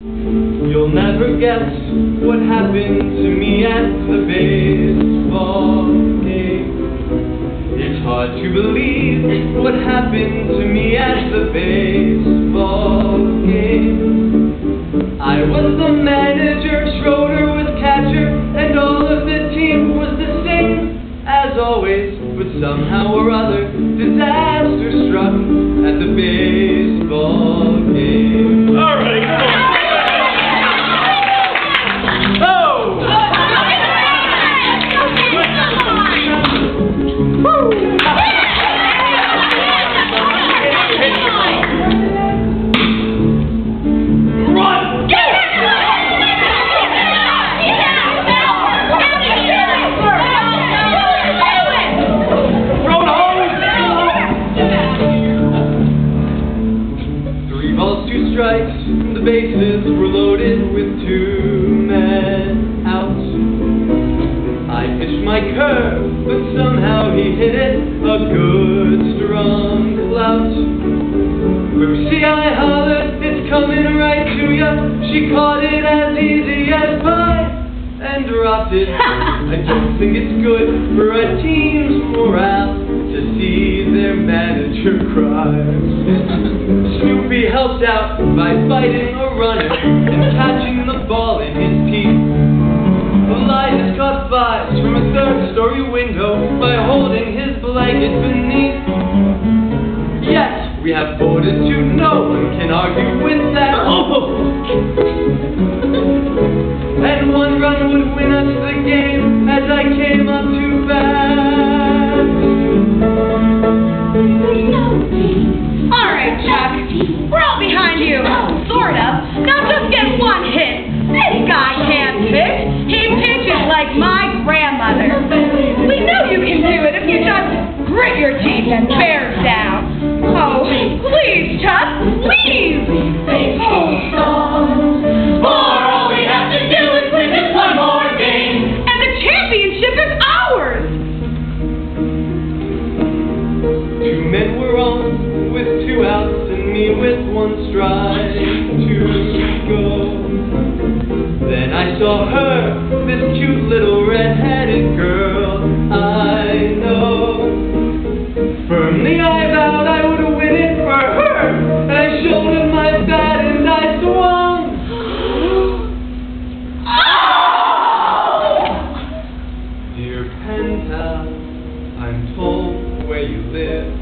You'll never guess what happened to me at the baseball game. It's hard to believe what happened to me at the baseball game. I was the manager, Schroeder was catcher, and all of the team was the same as always. But somehow or other, but somehow he hit it a good strong clout. Lucy, I hollered, it's coming right to ya. She caught it as easy as pie and dropped it. I don't think it's good for a team's morale to see their manager cry. Snoopy helped out by fighting a runner and catching the ball in his teeth. Story window by holding his blanket beneath. Yes, we have fortitude, no one can argue with that. And one run would win us the game as I came up to bat. One strike to go. Then I saw her, this cute little red-headed girl I know. Firmly I vowed I would win it for her. I shouldered my bat and I swung. Dear pen I'm told where you live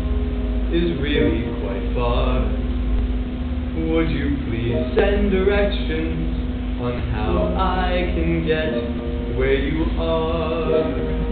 is really quite far. Would you please send directions on how I can get where you are?